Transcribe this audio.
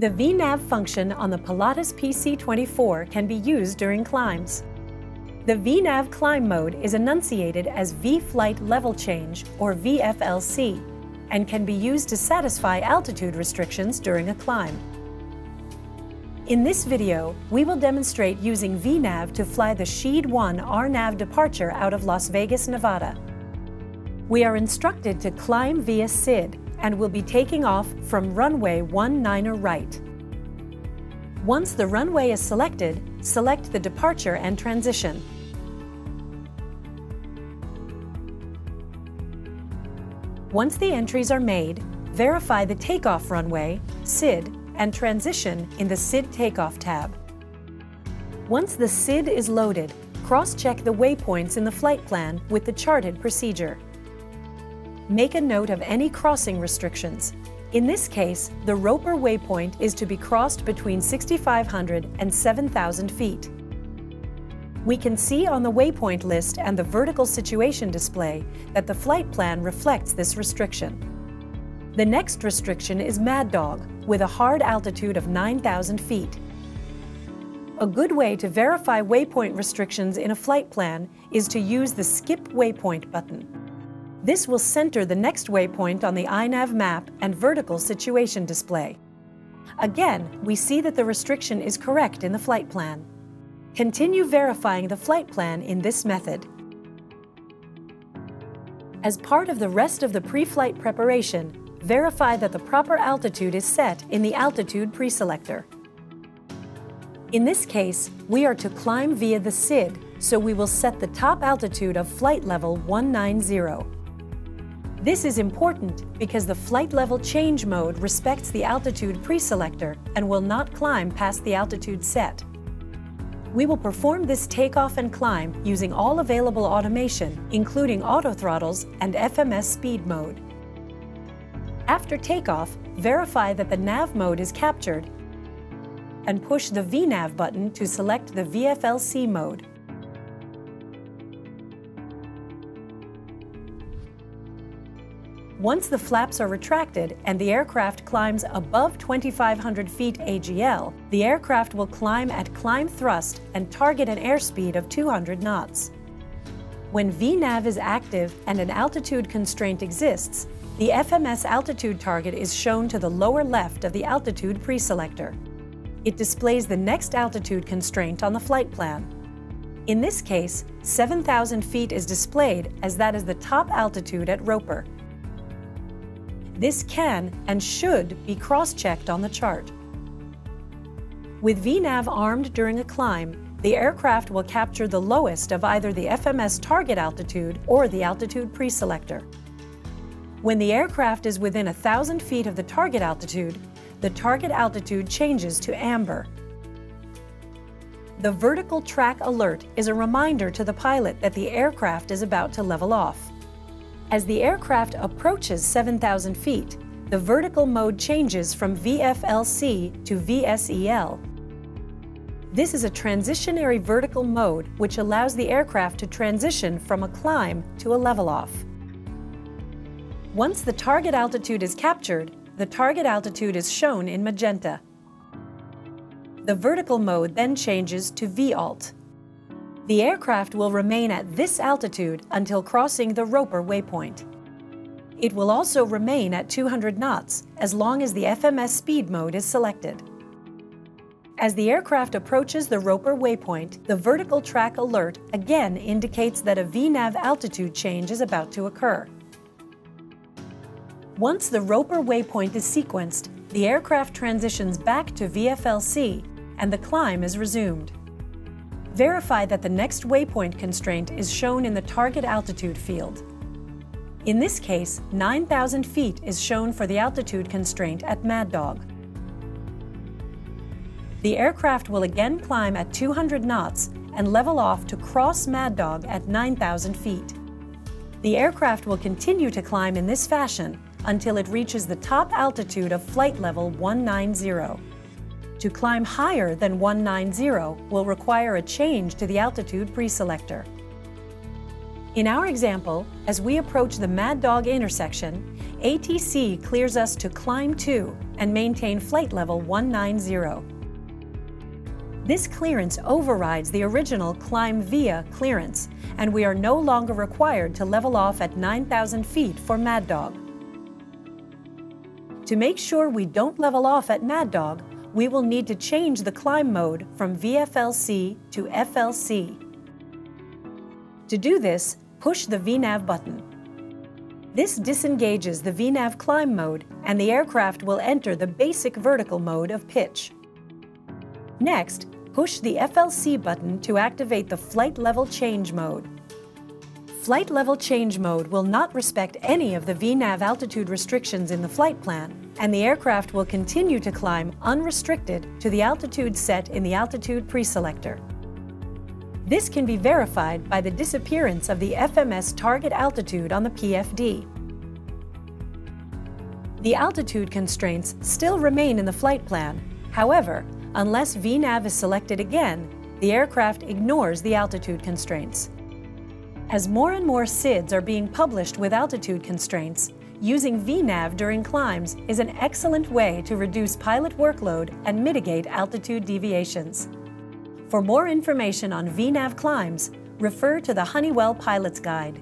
The VNAV function on the Pilatus PC24 can be used during climbs. The VNAV climb mode is enunciated as V-Flight Level Change, or VFLC, and can be used to satisfy altitude restrictions during a climb. In this video, we will demonstrate using VNAV to fly the Shead 1 RNAV departure out of Las Vegas, Nevada. We are instructed to climb via SID, and will be taking off from runway 19 right. Once the runway is selected, select the departure and transition. Once the entries are made, verify the takeoff runway, SID, and transition in the SID Takeoff tab. Once the SID is loaded, cross-check the waypoints in the flight plan with the charted procedure make a note of any crossing restrictions. In this case, the Roper waypoint is to be crossed between 6,500 and 7,000 feet. We can see on the waypoint list and the vertical situation display that the flight plan reflects this restriction. The next restriction is Mad Dog, with a hard altitude of 9,000 feet. A good way to verify waypoint restrictions in a flight plan is to use the Skip Waypoint button. This will center the next waypoint on the iNav map and vertical situation display. Again, we see that the restriction is correct in the flight plan. Continue verifying the flight plan in this method. As part of the rest of the pre-flight preparation, verify that the proper altitude is set in the altitude preselector. In this case, we are to climb via the SID, so we will set the top altitude of flight level 190. This is important because the flight level change mode respects the altitude preselector and will not climb past the altitude set. We will perform this takeoff and climb using all available automation, including auto throttles and FMS speed mode. After takeoff, verify that the nav mode is captured and push the VNAV button to select the VFLC mode. Once the flaps are retracted and the aircraft climbs above 2,500 feet AGL, the aircraft will climb at climb thrust and target an airspeed of 200 knots. When VNAV is active and an altitude constraint exists, the FMS altitude target is shown to the lower left of the altitude preselector. It displays the next altitude constraint on the flight plan. In this case, 7,000 feet is displayed as that is the top altitude at Roper. This can and should be cross-checked on the chart. With VNAV armed during a climb, the aircraft will capture the lowest of either the FMS target altitude or the altitude preselector. When the aircraft is within 1,000 feet of the target altitude, the target altitude changes to amber. The vertical track alert is a reminder to the pilot that the aircraft is about to level off. As the aircraft approaches 7,000 feet, the vertical mode changes from VFLC to VSEL. This is a transitionary vertical mode which allows the aircraft to transition from a climb to a level off. Once the target altitude is captured, the target altitude is shown in magenta. The vertical mode then changes to VALT. The aircraft will remain at this altitude until crossing the Roper waypoint. It will also remain at 200 knots as long as the FMS speed mode is selected. As the aircraft approaches the Roper waypoint, the vertical track alert again indicates that a VNAV altitude change is about to occur. Once the Roper waypoint is sequenced, the aircraft transitions back to VFLC and the climb is resumed. Verify that the next waypoint constraint is shown in the target altitude field. In this case, 9,000 feet is shown for the altitude constraint at Mad Dog. The aircraft will again climb at 200 knots and level off to cross Mad Dog at 9,000 feet. The aircraft will continue to climb in this fashion until it reaches the top altitude of flight level 190. To climb higher than 190 will require a change to the altitude preselector. In our example, as we approach the Mad Dog intersection, ATC clears us to climb 2 and maintain flight level 190. This clearance overrides the original climb via clearance, and we are no longer required to level off at 9,000 feet for Mad Dog. To make sure we don't level off at Mad Dog, we will need to change the climb mode from VFLC to FLC. To do this, push the VNAV button. This disengages the VNAV climb mode and the aircraft will enter the basic vertical mode of pitch. Next, push the FLC button to activate the flight level change mode. Flight level change mode will not respect any of the VNAV altitude restrictions in the flight plan, and the aircraft will continue to climb unrestricted to the altitude set in the altitude preselector. This can be verified by the disappearance of the FMS target altitude on the PFD. The altitude constraints still remain in the flight plan. However, unless VNAV is selected again, the aircraft ignores the altitude constraints. As more and more SIDs are being published with altitude constraints, using VNAV during climbs is an excellent way to reduce pilot workload and mitigate altitude deviations. For more information on VNAV climbs, refer to the Honeywell Pilot's Guide.